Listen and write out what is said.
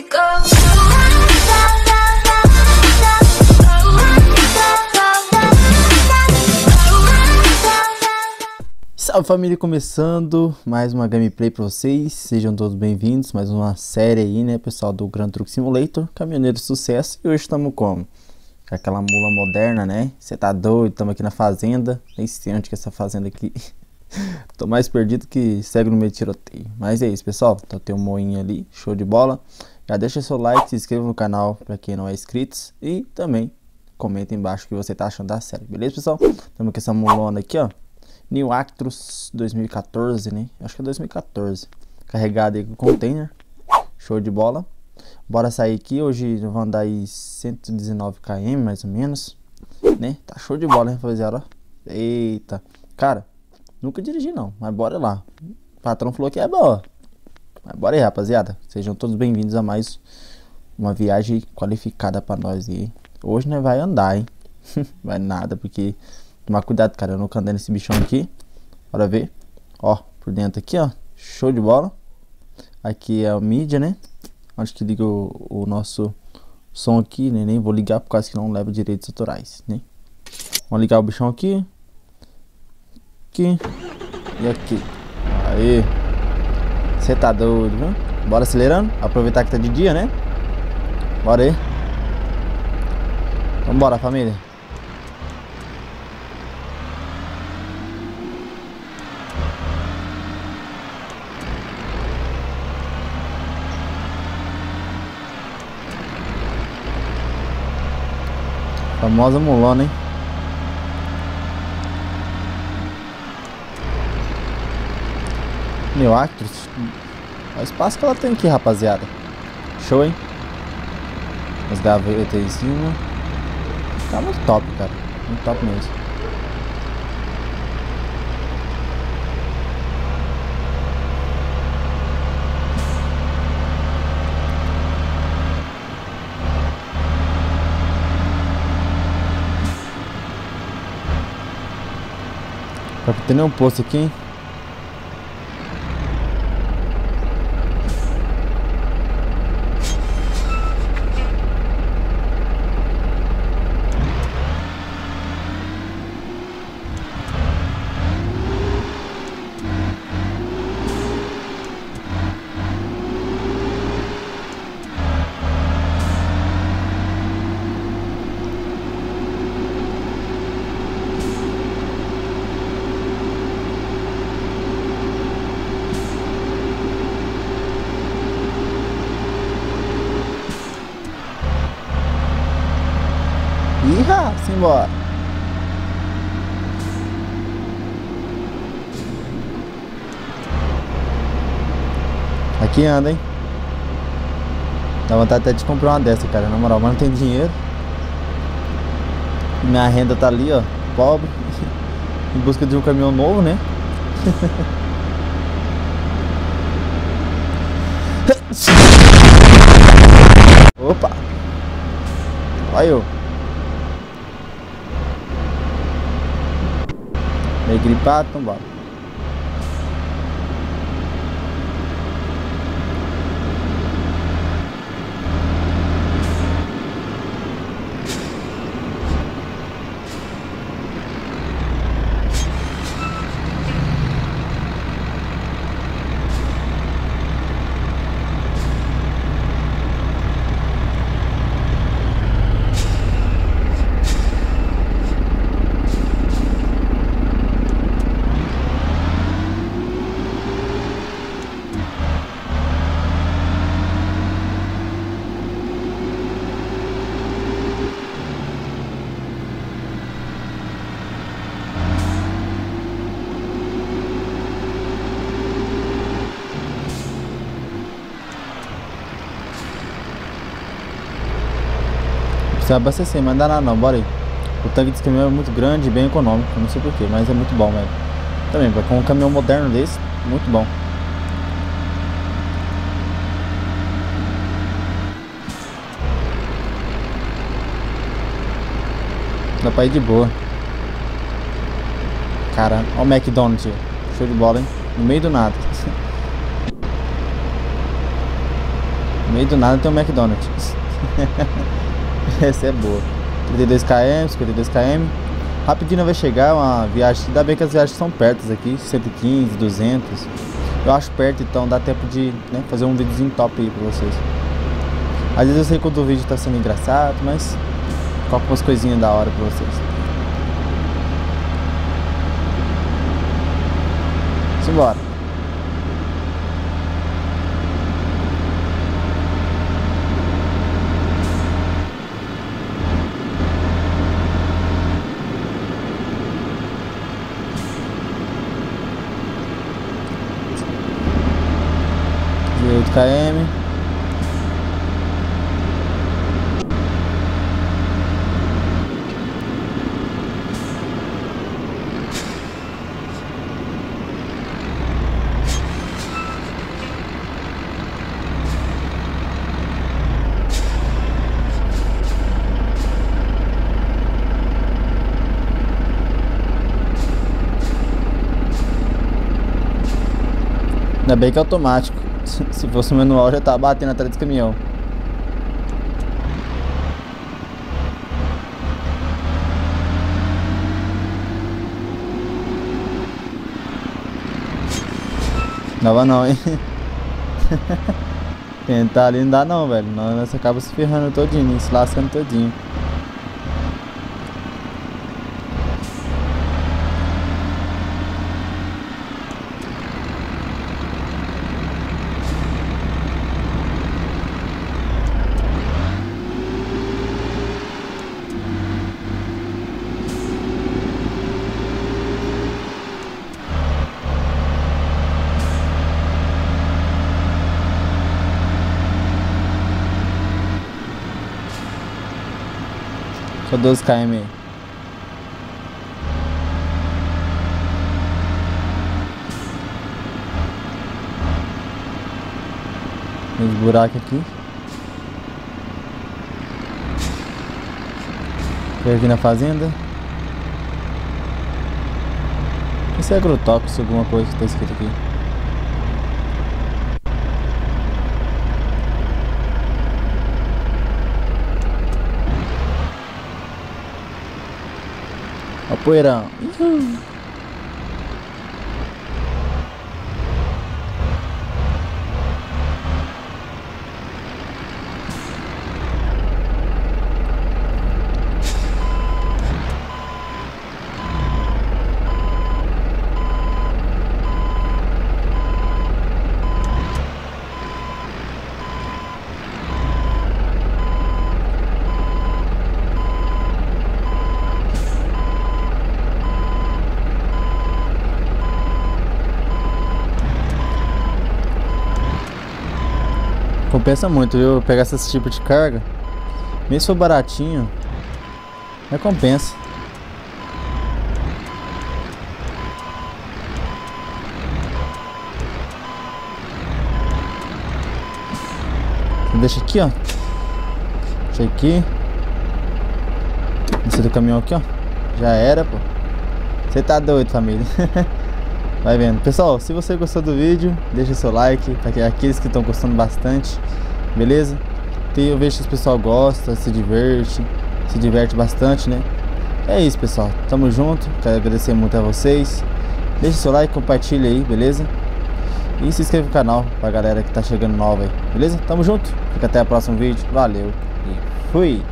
go. Salve família, começando mais uma gameplay pra vocês, sejam todos bem-vindos, mais uma série aí né pessoal do Grand Truck Simulator, Caminhoneiro de Sucesso. E hoje estamos como? Com aquela mula moderna né, você tá doido, estamos aqui na fazenda, nem sei onde que é essa fazenda aqui, tô mais perdido que cego no meio de tiroteio, mas é isso pessoal, então tem um moinho ali, show de bola, já deixa seu like, se inscreva no canal pra quem não é inscrito e também comenta embaixo o que você tá achando da série, beleza pessoal? Estamos com essa mulona aqui ó, New Actros 2014, né? Acho que é 2014. Carregado aí com container. Show de bola. Bora sair aqui. Hoje vou andar aí 119 km mais ou menos. Né? Tá show de bola, hein, rapaziada? Eita. Cara, nunca dirigi não, mas bora lá. O patrão falou que é boa. Mas bora aí, rapaziada. Sejam todos bem-vindos a mais uma viagem qualificada pra nós aí. Hoje nós vai andar, hein? vai nada, porque Tomar cuidado, cara. Eu nunca andei nesse bichão aqui. Bora ver. Ó, por dentro aqui, ó. Show de bola. Aqui é o mídia, né? Onde que liga o, o, nosso som aqui, né? Nem vou ligar por causa que não leva direitos autorais, né? Vamos ligar o bichão aqui. Aqui. E aqui. Aí. Você tá doido, viu? Bora acelerando. Aproveitar que tá de dia, né? Bora aí. Vambora, família. Famosa mulona, hein? Meu Actros. Olha o espaço que ela tem aqui, rapaziada. Show, hein? As gavetas em cima. Tá muito top, cara. Muito top mesmo. Pra ter nenhum posto aqui, hein? Ih, simbora. Aqui anda, hein? Dá vontade até de comprar uma dessa, cara. Na moral, mas não tem dinheiro. Minha renda tá ali, ó. Pobre. em busca de um caminhão novo, né? Opa! Olha eu. Meio gripado, então bora. Precisa abastecer, mas não dá nada não, bora aí. O tanque desse caminhão é muito grande e bem econômico, não sei porquê, mas é muito bom, velho. Também, com um caminhão moderno desse, muito bom. Dá pra ir de boa. Cara, ó o McDonald's. Show de bola, hein? No meio do nada. No meio do nada tem um McDonald's. Essa é boa. 32 km, 52 km. Rapidinho vai chegar uma viagem. Ainda bem que as viagens são perto aqui, 115, 200. Eu acho perto, então dá tempo de né, fazer um videozinho top aí pra vocês. Às vezes eu sei quando o vídeo tá sendo engraçado, mas coloco umas coisinhas da hora pra vocês. Simbora. Km. Ainda bem que é automático. Se fosse manual já tava batendo atrás desse caminhão. Dava não, hein? Tentar ali não dá não, velho. Nós acaba se ferrando todinho, se lascando todinho. 12 km. Os buracos aqui. Vem aqui na fazenda. Esse é agrotóxico, alguma coisa que está escrito aqui. Ó, Compensa muito, viu? Pegar esse tipo de carga. Mesmo se for baratinho, é compensa. Deixa aqui, ó. Deixa aqui. Descer do caminhão aqui, ó. Já era, pô. Você tá doido, família. Vai vendo. Pessoal, se você gostou do vídeo, deixa seu like, para aqueles que estão gostando bastante, beleza? Eu vejo que o pessoal gosta, se diverte, se diverte bastante, né? É isso, pessoal. Tamo junto. Quero agradecer muito a vocês. Deixa seu like, compartilha aí, beleza? E se inscreva no canal pra galera que tá chegando nova aí, beleza? Tamo junto. Fica até o próximo vídeo. Valeu e fui!